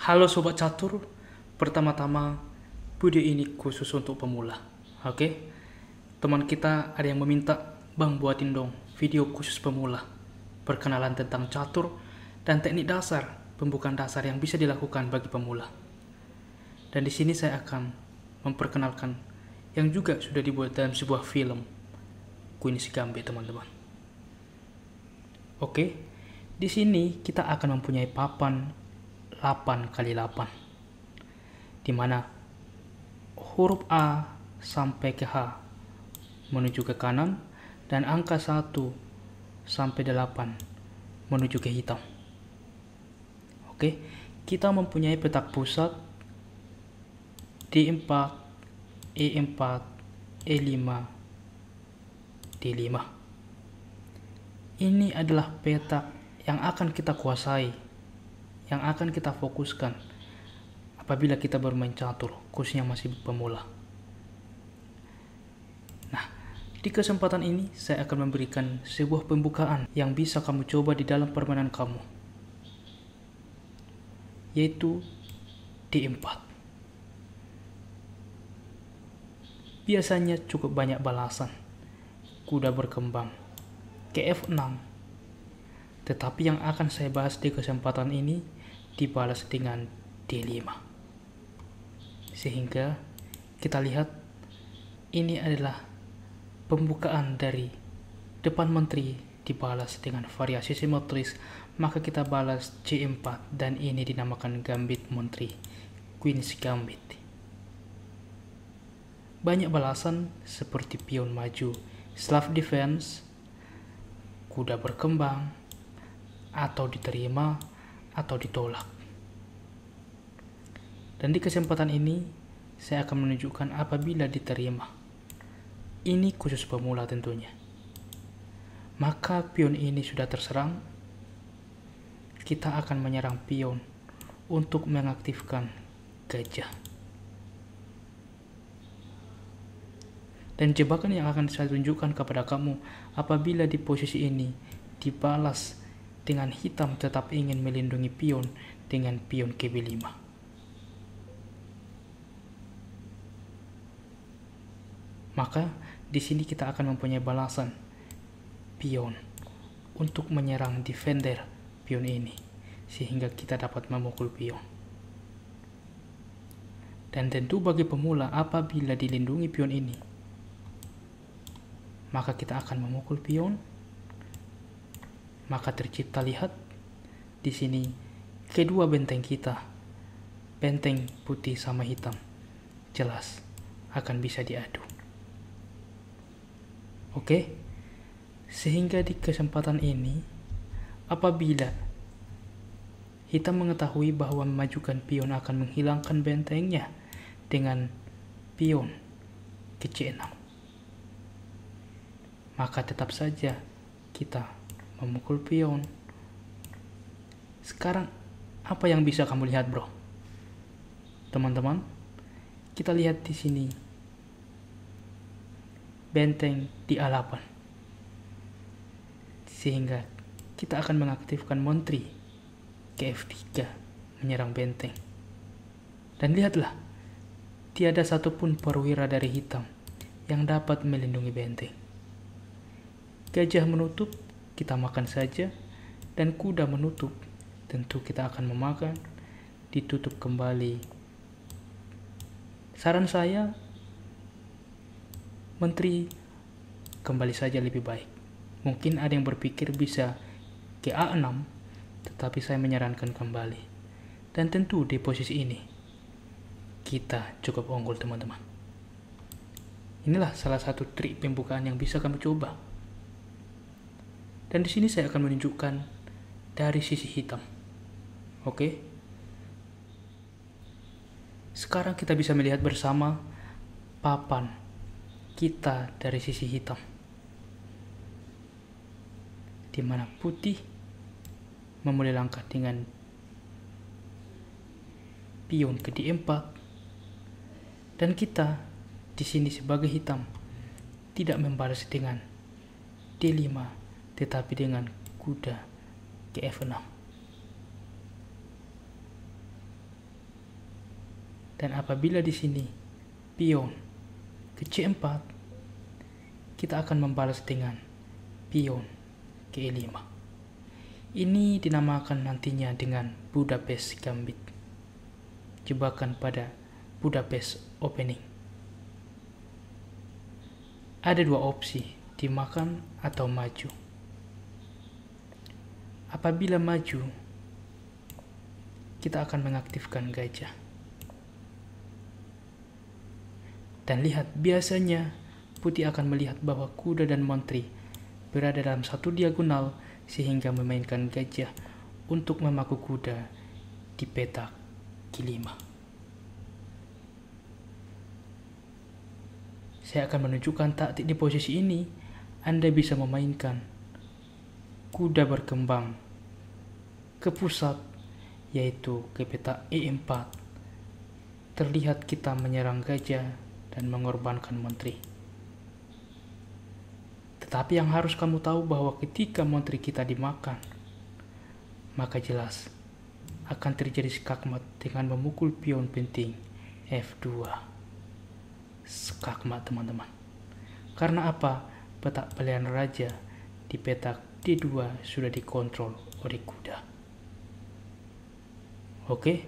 Halo Sobat Catur, pertama-tama video ini khusus untuk pemula, oke? Teman kita ada yang meminta, Bang buatin dong video khusus pemula, perkenalan tentang catur dan teknik dasar, pembukaan dasar yang bisa dilakukan bagi pemula. Dan di sini saya akan memperkenalkan yang juga sudah dibuat dalam sebuah film, Queen's Gambit teman-teman. Oke, di sini kita akan mempunyai papan 8 kali 8 di mana huruf A sampai ke H menuju ke kanan dan angka 1 sampai 8 menuju ke hitam. Oke, kita mempunyai petak pusat D4, E4, E5, D5. Ini adalah petak yang akan kita kuasai yang akan kita fokuskan apabila kita bermain catur, khususnya masih pemula. Nah, di kesempatan ini saya akan memberikan sebuah pembukaan yang bisa kamu coba di dalam permainan kamu, yaitu D4. Biasanya cukup banyak balasan. Kuda berkembang ke F6. Tetapi yang akan saya bahas di kesempatan ini dibalas dengan D5. Sehingga kita lihat ini adalah pembukaan dari depan menteri dibalas dengan variasi simetris, maka kita balas C4 dan ini dinamakan gambit menteri, Queen's Gambit. Banyak balasan seperti pion maju, slav defense, kuda berkembang, atau diterima atau ditolak. Dan di kesempatan ini, saya akan menunjukkan apabila diterima. Ini khusus pemula tentunya. Maka pion ini sudah terserang, kita akan menyerang pion untuk mengaktifkan gajah. Dan jebakan yang akan saya tunjukkan kepada kamu apabila di posisi ini dibalas dengan hitam tetap ingin melindungi pion dengan pion KB5. Maka di sini kita akan mempunyai balasan pion untuk menyerang defender pion ini sehingga kita dapat memukul pion. Dan tentu bagi pemula apabila dilindungi pion ini maka kita akan memukul pion maka tercipta lihat di sini kedua benteng kita, benteng putih sama hitam, jelas akan bisa diadu. Oke, sehingga di kesempatan ini, apabila hitam mengetahui bahwa memajukan pion akan menghilangkan bentengnya dengan pion ke C6, maka tetap saja kita memukul pion. Sekarang apa yang bisa kamu lihat, Bro? Teman-teman, kita lihat di sini. Benteng di A8. Sehingga kita akan mengaktifkan Montri ke F3 menyerang benteng. Dan lihatlah, tiada satupun perwira dari hitam yang dapat melindungi benteng. Gajah menutup kita makan saja, dan kuda menutup. Tentu kita akan memakan, ditutup kembali. Saran saya, menteri kembali saja lebih baik. Mungkin ada yang berpikir bisa ke A6, tetapi saya menyarankan kembali. Dan tentu di posisi ini, kita cukup unggul teman-teman. Inilah salah satu trik pembukaan yang bisa kami coba dan di sini saya akan menunjukkan dari sisi hitam. Oke. Sekarang kita bisa melihat bersama papan kita dari sisi hitam. Di mana putih memulai langkah dengan pion ke D4 dan kita di sini sebagai hitam tidak membalas dengan D5 tetapi dengan kuda ke F6. Dan apabila di sini pion ke C4, kita akan membalas dengan pion ke E5. Ini dinamakan nantinya dengan Budapest Gambit. Jebakan pada Budapest Opening. Ada dua opsi, dimakan atau maju. Apabila maju, kita akan mengaktifkan gajah. Dan lihat, biasanya putih akan melihat bahwa kuda dan menteri berada dalam satu diagonal sehingga memainkan gajah untuk memaku kuda di petak kelima. Saya akan menunjukkan taktik di posisi ini. Anda bisa memainkan kuda berkembang ke pusat, yaitu ke petak E4. Terlihat kita menyerang gajah dan mengorbankan menteri. Tetapi yang harus kamu tahu bahwa ketika menteri kita dimakan, maka jelas akan terjadi skakmat dengan memukul pion penting F2. Skakmat teman-teman. Karena apa? Petak pilihan raja di petak D2 sudah dikontrol oleh kuda. Oke?